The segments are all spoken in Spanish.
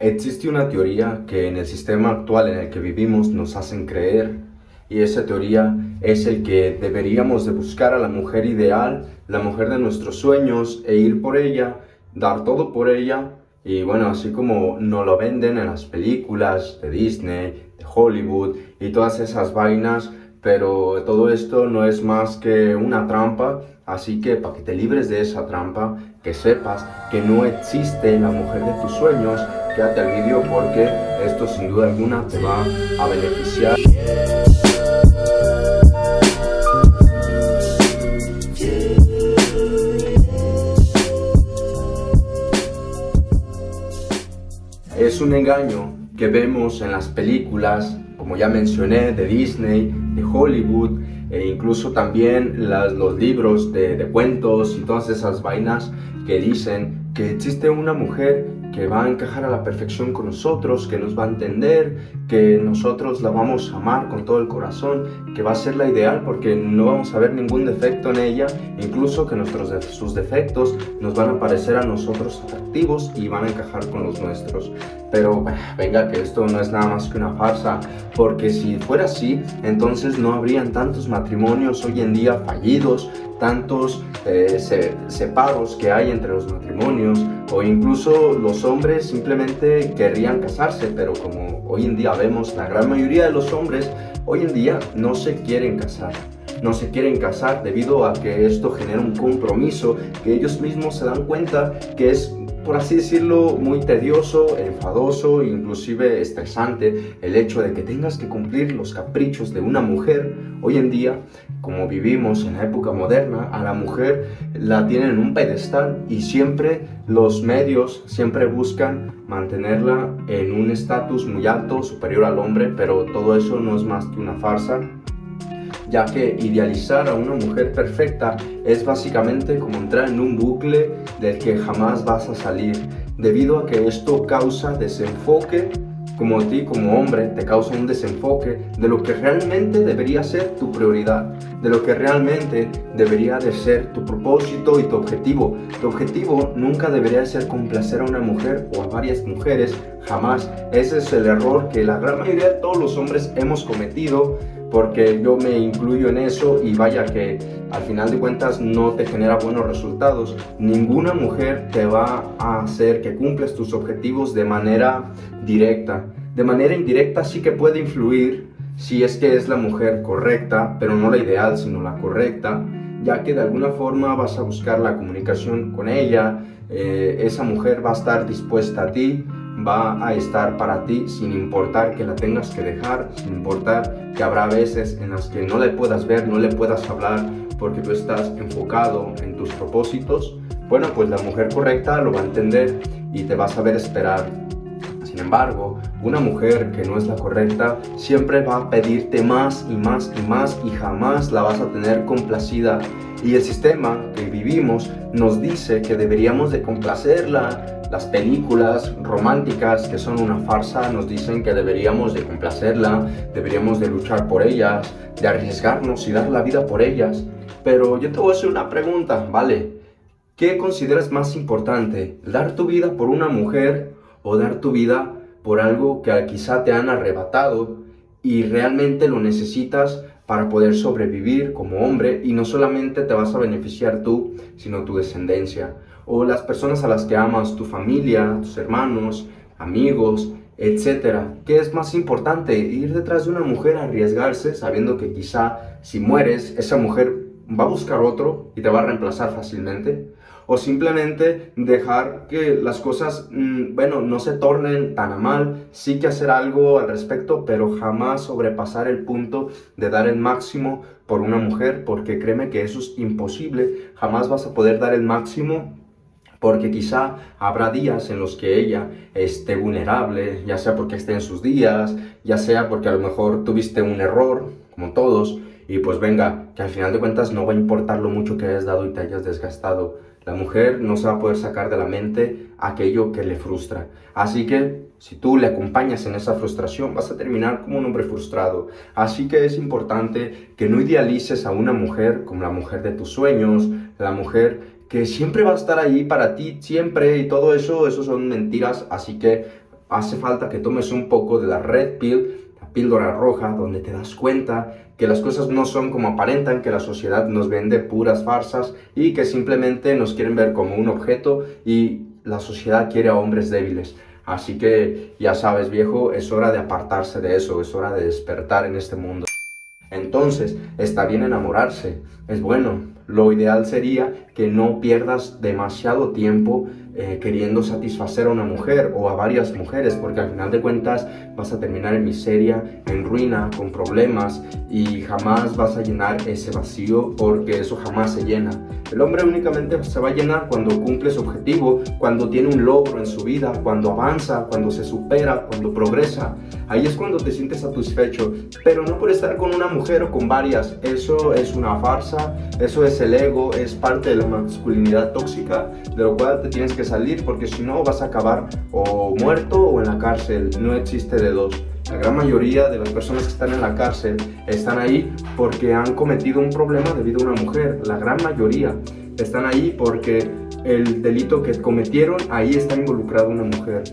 Existe una teoría que en el sistema actual en el que vivimos nos hacen creer y esa teoría es el que deberíamos de buscar a la mujer ideal, la mujer de nuestros sueños e ir por ella, dar todo por ella. Y bueno, así como nos lo venden en las películas de Disney, de Hollywood y todas esas vainas, pero todo esto no es más que una trampa, así que para que te libres de esa trampa, que sepas que no existe la mujer de tus sueños, quédate al vídeo porque esto sin duda alguna te va a beneficiar. Es un engaño que vemos en las películas, como ya mencioné, de Disney, de Hollywood, e incluso también los libros de, de cuentos y todas esas vainas que dicen que existe una mujer que va a encajar a la perfección con nosotros, que nos va a entender, que nosotros la vamos a amar con todo el corazón, que va a ser la ideal porque no vamos a ver ningún defecto en ella, incluso que nuestros, sus defectos nos van a parecer a nosotros atractivos y van a encajar con los nuestros. Pero venga, que esto no es nada más que una farsa, porque si fuera así, entonces no habrían tantos matrimonios hoy en día fallidos, tantos eh, separos que hay entre los matrimonios, o incluso los hombres simplemente querrían casarse, pero como hoy en día vemos, la gran mayoría de los hombres hoy en día no se quieren casar no se quieren casar debido a que esto genera un compromiso que ellos mismos se dan cuenta que es por así decirlo, muy tedioso, enfadoso, inclusive estresante el hecho de que tengas que cumplir los caprichos de una mujer. Hoy en día, como vivimos en la época moderna, a la mujer la tienen en un pedestal y siempre los medios siempre buscan mantenerla en un estatus muy alto, superior al hombre, pero todo eso no es más que una farsa ya que idealizar a una mujer perfecta es básicamente como entrar en un bucle del que jamás vas a salir, debido a que esto causa desenfoque como a ti como hombre te causa un desenfoque de lo que realmente debería ser tu prioridad, de lo que realmente debería de ser tu propósito y tu objetivo. Tu objetivo nunca debería ser complacer a una mujer o a varias mujeres, jamás. Ese es el error que la gran mayoría de todos los hombres hemos cometido porque yo me incluyo en eso y vaya que al final de cuentas no te genera buenos resultados. Ninguna mujer te va a hacer que cumples tus objetivos de manera directa. De manera indirecta sí que puede influir si es que es la mujer correcta, pero no la ideal, sino la correcta, ya que de alguna forma vas a buscar la comunicación con ella, eh, esa mujer va a estar dispuesta a ti, va a estar para ti sin importar que la tengas que dejar, sin importar que habrá veces en las que no le puedas ver, no le puedas hablar porque tú estás enfocado en tus propósitos. Bueno, pues la mujer correcta lo va a entender y te va a saber esperar. Sin embargo, una mujer que no es la correcta siempre va a pedirte más y más y más y jamás la vas a tener complacida. Y el sistema que vivimos nos dice que deberíamos de complacerla, las películas románticas que son una farsa nos dicen que deberíamos de complacerla, deberíamos de luchar por ellas, de arriesgarnos y dar la vida por ellas. Pero yo te voy a hacer una pregunta, ¿vale? ¿Qué consideras más importante? ¿Dar tu vida por una mujer o dar tu vida por algo que quizá te han arrebatado y realmente lo necesitas para poder sobrevivir como hombre y no solamente te vas a beneficiar tú, sino tu descendencia? o las personas a las que amas, tu familia, tus hermanos, amigos, etcétera. ¿Qué es más importante? Ir detrás de una mujer, arriesgarse, sabiendo que quizá si mueres, esa mujer va a buscar otro y te va a reemplazar fácilmente. O simplemente dejar que las cosas, mm, bueno, no se tornen tan a mal. Sí que hacer algo al respecto, pero jamás sobrepasar el punto de dar el máximo por una mujer, porque créeme que eso es imposible. Jamás vas a poder dar el máximo porque quizá habrá días en los que ella esté vulnerable, ya sea porque esté en sus días, ya sea porque a lo mejor tuviste un error, como todos, y pues venga, que al final de cuentas no va a importar lo mucho que hayas dado y te hayas desgastado. La mujer no se va a poder sacar de la mente aquello que le frustra. Así que si tú le acompañas en esa frustración, vas a terminar como un hombre frustrado. Así que es importante que no idealices a una mujer como la mujer de tus sueños, la mujer que siempre va a estar ahí para ti, siempre, y todo eso, eso son mentiras, así que hace falta que tomes un poco de la red pill, píldora roja, donde te das cuenta que las cosas no son como aparentan, que la sociedad nos vende puras farsas y que simplemente nos quieren ver como un objeto y la sociedad quiere a hombres débiles. Así que ya sabes viejo, es hora de apartarse de eso, es hora de despertar en este mundo. Entonces, está bien enamorarse, es bueno. Lo ideal sería que no pierdas demasiado tiempo eh, queriendo satisfacer a una mujer o a varias mujeres, porque al final de cuentas vas a terminar en miseria, en ruina, con problemas y jamás vas a llenar ese vacío porque eso jamás se llena. El hombre únicamente se va a llenar cuando cumple su objetivo, cuando tiene un logro en su vida, cuando avanza, cuando se supera, cuando progresa. Ahí es cuando te sientes satisfecho, pero no por estar con una mujer o con varias. Eso es una farsa, eso es el ego, es parte de la masculinidad tóxica, de lo cual te tienes que salir porque si no vas a acabar o muerto o en la cárcel. No existe de dos. La gran mayoría de las personas que están en la cárcel están ahí porque han cometido un problema debido a una mujer. La gran mayoría están ahí porque el delito que cometieron ahí está involucrado una mujer.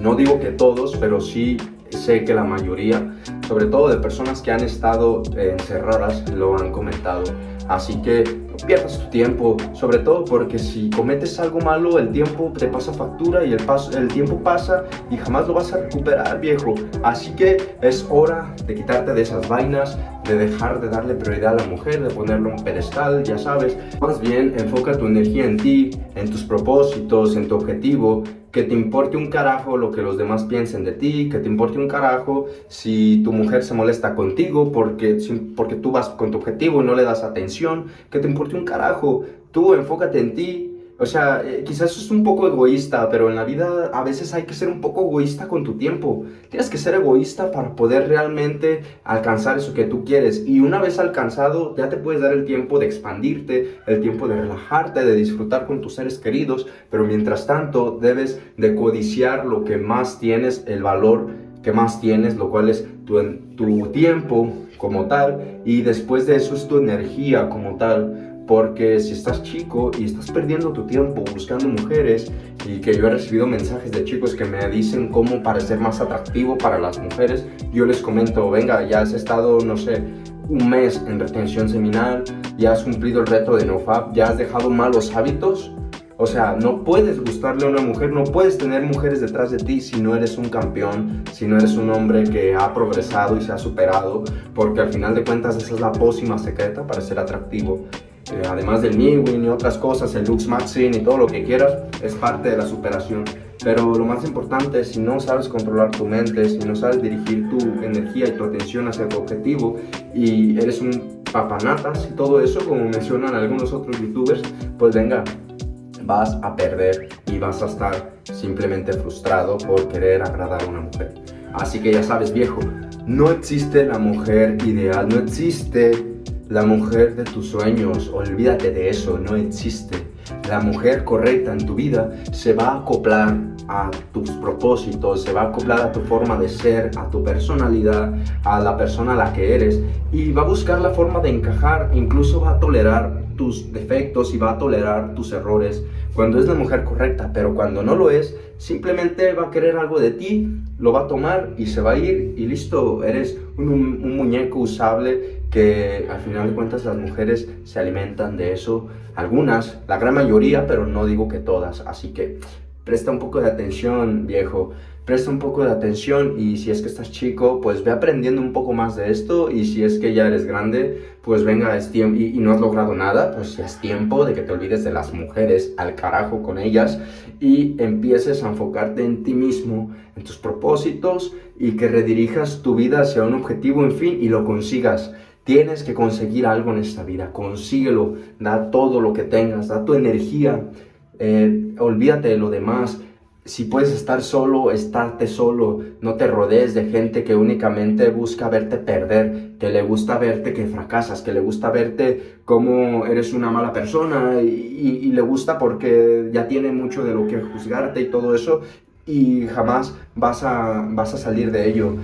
No digo que todos, pero sí sé que la mayoría, sobre todo de personas que han estado encerradas, lo han comentado. Así que no pierdas tu tiempo, sobre todo porque si cometes algo malo, el tiempo te pasa factura y el, el tiempo pasa y jamás lo vas a recuperar, viejo. Así que es hora de quitarte de esas vainas, de dejar de darle prioridad a la mujer, de ponerlo en pedestal, ya sabes. Más bien, enfoca tu energía en ti, en tus propósitos, en tu objetivo que te importe un carajo lo que los demás piensen de ti, que te importe un carajo si tu mujer se molesta contigo porque, porque tú vas con tu objetivo no le das atención, que te importe un carajo, tú enfócate en ti, o sea, eh, quizás es un poco egoísta, pero en la vida a veces hay que ser un poco egoísta con tu tiempo. Tienes que ser egoísta para poder realmente alcanzar eso que tú quieres. Y una vez alcanzado, ya te puedes dar el tiempo de expandirte, el tiempo de relajarte, de disfrutar con tus seres queridos. Pero mientras tanto, debes de codiciar lo que más tienes, el valor que más tienes, lo cual es tu, tu tiempo como tal. Y después de eso es tu energía como tal porque si estás chico y estás perdiendo tu tiempo buscando mujeres y que yo he recibido mensajes de chicos que me dicen cómo parecer más atractivo para las mujeres, yo les comento, venga, ya has estado, no sé, un mes en retención seminal, ya has cumplido el reto de NoFap, ya has dejado malos hábitos. O sea, no puedes gustarle a una mujer, no puedes tener mujeres detrás de ti si no eres un campeón, si no eres un hombre que ha progresado y se ha superado, porque al final de cuentas esa es la pócima secreta para ser atractivo. Eh, además del Miwin y otras cosas, el Lux Maxin y todo lo que quieras, es parte de la superación. Pero lo más importante, si no sabes controlar tu mente, si no sabes dirigir tu energía y tu atención hacia tu objetivo y eres un papanatas y todo eso, como mencionan algunos otros youtubers, pues venga, vas a perder y vas a estar simplemente frustrado por querer agradar a una mujer. Así que ya sabes, viejo, no existe la mujer ideal, no existe la mujer de tus sueños, olvídate de eso, no existe. La mujer correcta en tu vida se va a acoplar a tus propósitos, se va a acoplar a tu forma de ser, a tu personalidad, a la persona a la que eres y va a buscar la forma de encajar, incluso va a tolerar tus defectos y va a tolerar tus errores cuando es la mujer correcta, pero cuando no lo es, simplemente va a querer algo de ti, lo va a tomar y se va a ir y listo, eres un, un muñeco usable que al final de cuentas las mujeres se alimentan de eso, algunas, la gran mayoría, pero no digo que todas, así que presta un poco de atención, viejo, presta un poco de atención y si es que estás chico, pues ve aprendiendo un poco más de esto. Y si es que ya eres grande, pues venga, es tiempo y, no has logrado nada, pues ya es tiempo de que te olvides de las mujeres, al carajo con ellas. Y empieces a enfocarte en ti mismo, en tus propósitos y que redirijas tu vida hacia un objetivo, en fin, y lo consigas. Tienes que conseguir algo en esta vida, consíguelo, da todo lo que tengas, da tu energía, eh, olvídate de lo demás. Si puedes estar solo, estarte solo, no te rodees de gente que únicamente busca verte perder, que le gusta verte que fracasas, que le gusta verte como eres una mala persona y, y le gusta porque ya tiene mucho de lo que juzgarte y todo eso y jamás vas a, vas a salir de ello.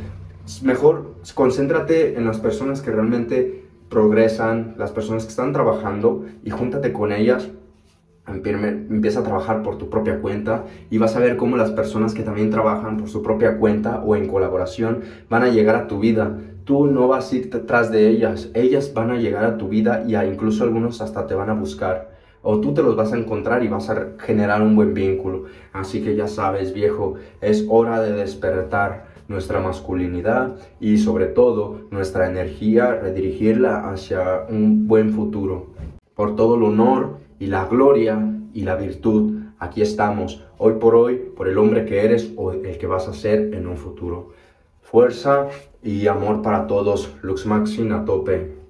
Mejor concéntrate en las personas que realmente progresan, las personas que están trabajando y júntate con ellas empieza a trabajar por tu propia cuenta y vas a ver cómo las personas que también trabajan por su propia cuenta o en colaboración van a llegar a tu vida. Tú no vas a ir detrás de ellas, ellas van a llegar a tu vida y incluso algunos hasta te van a buscar. O tú te los vas a encontrar y vas a generar un buen vínculo. Así que ya sabes, viejo, es hora de despertar nuestra masculinidad y sobre todo nuestra energía, redirigirla hacia un buen futuro. Por todo el honor y la gloria y la virtud, aquí estamos, hoy por hoy, por el hombre que eres o el que vas a ser en un futuro. Fuerza y amor para todos, Lux Maxin a tope.